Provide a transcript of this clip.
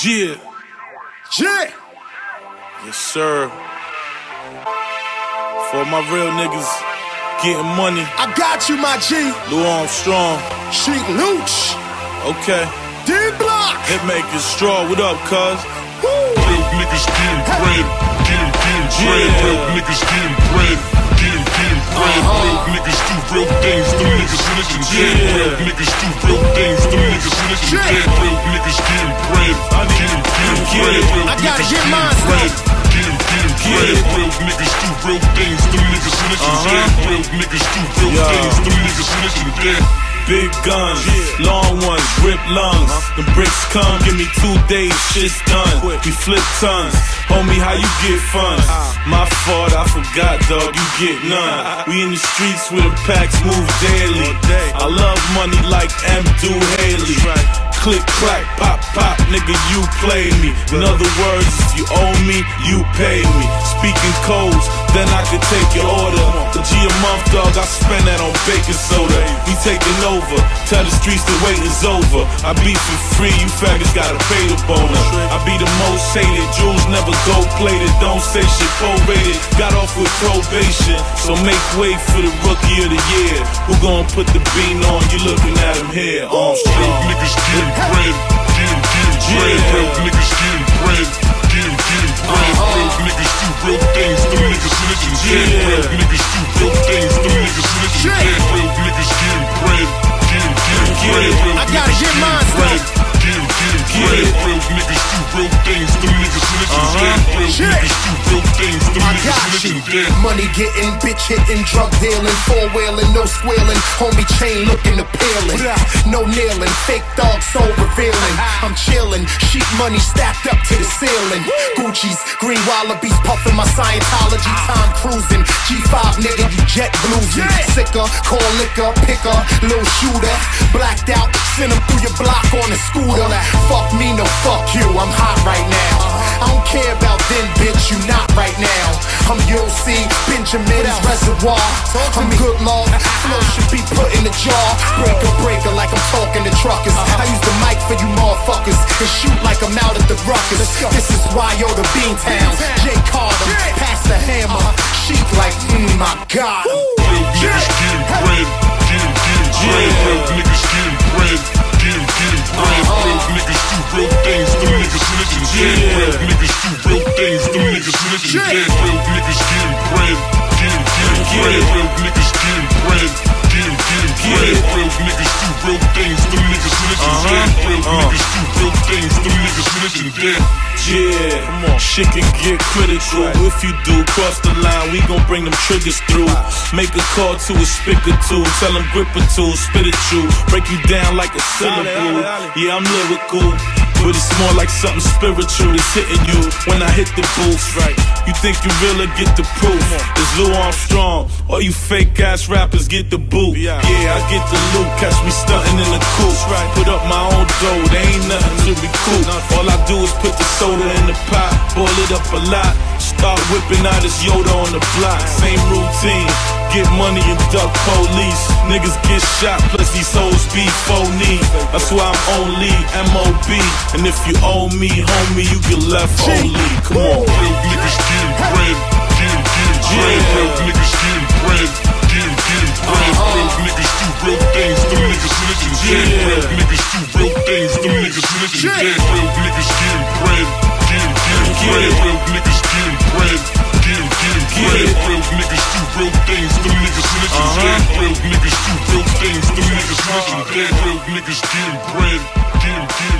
Yeah, Yeah. yes sir. For my real niggas getting money, I got you, my G. Lou Armstrong. Sheek Louch. Okay, D Block. Hitmaker Straw, what up, cuz? Real niggas getting bread, getting, getting bread. Real niggas getting bread, getting, bread. Real niggas do real things, them niggas snitching dead. Yeah. Real niggas do real things, them niggas snitching dead. Real niggas getting bread, getting, getting get bread. I gotta get mine, bread, getting, getting Get bread. Real niggas do real things, them niggas snitching Uh-huh. dead. Real niggas do real things, them niggas snitching dead. Big guns, yeah. long ones, rip lungs. The bricks come, give me two days, shit's done. We flip tons, homie, how you get funds? My fault, I forgot, dog, you get none. We in the streets where the packs move daily. Day. I love money like M. Do Haley. Click, clack, pop, pop, nigga, you play me. In other words, if you owe me, you pay me. Speaking codes, then I can take your order. A G a month, dog, I spend that on baking soda. We taking over, tell the streets the wait is over. I be for free, you faggots gotta pay the bonus. I be the most hated, jewels never gold plated. Don't say shit prorated, got off with probation. So make way for the rookie of the year. Who gon' put the bean on? You looking at him here, Armstrong. niggas getting bread, getting, getting bread. Niggas Real I gotta niggas get mine, bread, getting, getting Get bread. it. Real niggas do real things, them niggas snitching Uh-huh. Real niggas do real things, them niggas snitching. Money getting, bitch hitting, drug dealing, four wheeling, no squealing. Homie chain looking appealing. No kneeling, fake dog so revealing. I'm chilling, sheet money stacked up to the ceiling. Gucci's, green wallabies puffing my Scientology. Time cruising, G5 nigga, you jet bluesing. Sicker, call liquor, picker, little shooter. Blacked out, send him through your block on a scooter. Fuck me, no fuck you, I'm hot right now. I don't care about then, bitch, you not right now. I'm UC, Benjamin's Reservoir. I'm good lord, flow should be put in the jar. Breaker, breaker, like I'm talking to truckers. I use the mic for you motherfuckers and shoot like I'm out at the ruckus. This is why yo the Beantown. Jay Carter, pass the hammer. Sheep like, mm, my God. Niggas snitching Yeah. dead. Real niggas getting bread, getting, getting bread. Real niggas getting bread, getting, getting bread. Real niggas do real things, them niggas snitching Uh-huh. dead. Real niggas do real things, them niggas snitching dead. Yeah, shit can get critical. If you do cross the line, we gon' bring them triggers through. Make a call to a spigot tool, tell them grip a tool, spit at you, break you down like a syllable. Yeah, I'm lyrical. But it's more like something spiritual that's hitting you when I hit the booth. Right. You think you really get the proof? It's Lou Armstrong. All you fake ass rappers get the boot. Yeah, I get the loot. Catch me stunting in the coop. Right. Put up my own dough. There ain't nothing to recoup. All I do is put the soda in the pot, boil it up a lot. Start whipping out this Yoda on the block. Same routine. Get money and duck police. Niggas get shot, plus these hoes be phony. That's why I'm only MOB. And if you owe me, homie, you get left only. Come on. Real niggas getting bread, getting, getting bread. Yeah. Real niggas getting bread, getting, getting bread. Real niggas do real things, them niggas snitching. Yeah. Real niggas do real things, them niggas snitching Yeah. Real niggas getting bread, getting, getting bread. Real niggas getting bread, real things, them niggas snitching Uh-huh. dead. Real niggas do real things, them niggas snitching dead. Real niggas getting bread, getting, getting.